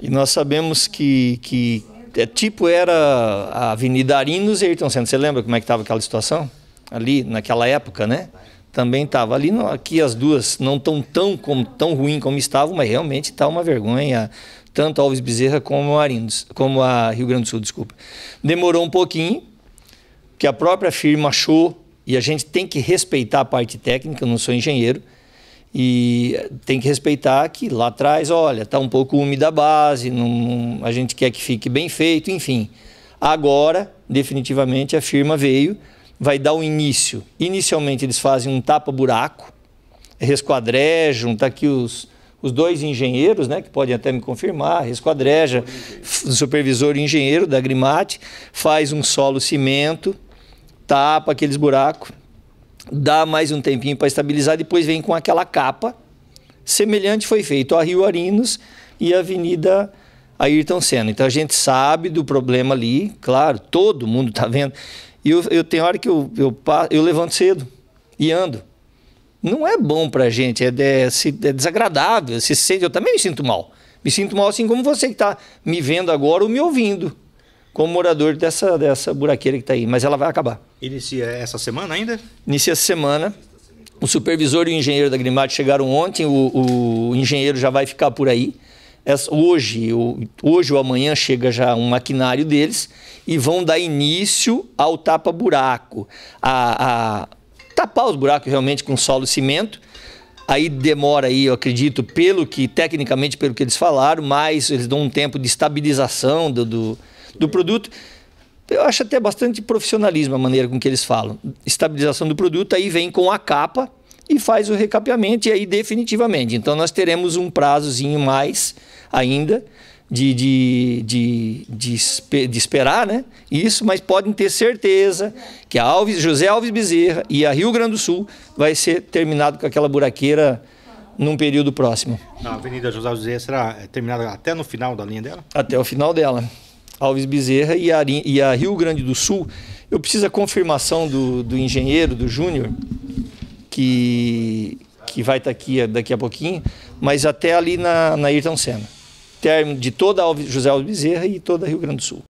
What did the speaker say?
E nós sabemos que, que é, tipo era a Avenida Arinos e Ayrton Senna. Você lembra como é que estava aquela situação? Ali, naquela época, né? Também estava ali. Aqui as duas não estão tão, como, tão ruim como estavam, mas realmente está uma vergonha. Tanto a Alves Bezerra como a Arinos, como a Rio Grande do Sul, desculpa. Demorou um pouquinho, que a própria firma achou, e a gente tem que respeitar a parte técnica, eu não sou engenheiro, e tem que respeitar que lá atrás, olha, está um pouco úmida a base, não, a gente quer que fique bem feito, enfim. Agora, definitivamente, a firma veio, vai dar o início. Inicialmente, eles fazem um tapa-buraco, resquadrejam, está aqui os, os dois engenheiros, né, que podem até me confirmar, resquadreja, supervisor e engenheiro da Grimate, faz um solo cimento, tapa aqueles buracos, dá mais um tempinho para estabilizar, depois vem com aquela capa. Semelhante foi feito a Rio Arinos e a Avenida Ayrton Senna. Então a gente sabe do problema ali, claro, todo mundo está vendo. E eu, eu tenho hora que eu, eu, eu levanto cedo e ando. Não é bom para a gente, é, é, é desagradável. Se sente, eu também me sinto mal. Me sinto mal assim como você que está me vendo agora ou me ouvindo como morador dessa, dessa buraqueira que está aí, mas ela vai acabar. Inicia essa semana ainda? Inicia essa semana. O supervisor e o engenheiro da Grimate chegaram ontem, o, o engenheiro já vai ficar por aí. Essa, hoje, o, hoje ou amanhã chega já um maquinário deles e vão dar início ao tapa-buraco, a, a tapar os buracos realmente com solo cimento. Aí demora aí, eu acredito, pelo que, tecnicamente, pelo que eles falaram, mas eles dão um tempo de estabilização do, do do produto. Eu acho até bastante profissionalismo a maneira com que eles falam. Estabilização do produto, aí vem com a capa e faz o recapeamento, e aí definitivamente. Então nós teremos um prazozinho mais ainda de, de, de, de, de esperar né? isso, mas podem ter certeza que a Alves, José Alves Bezerra e a Rio Grande do Sul vai ser terminado com aquela buraqueira num período próximo. A Avenida José Alves Bezerra será terminada até no final da linha dela? Até o final dela. Alves Bezerra e a, e a Rio Grande do Sul. Eu preciso a confirmação do, do engenheiro, do Júnior, que, que vai estar tá aqui daqui a pouquinho, mas até ali na, na Ayrton Senna. Termo de toda a José Alves Bezerra e toda Rio Grande do Sul.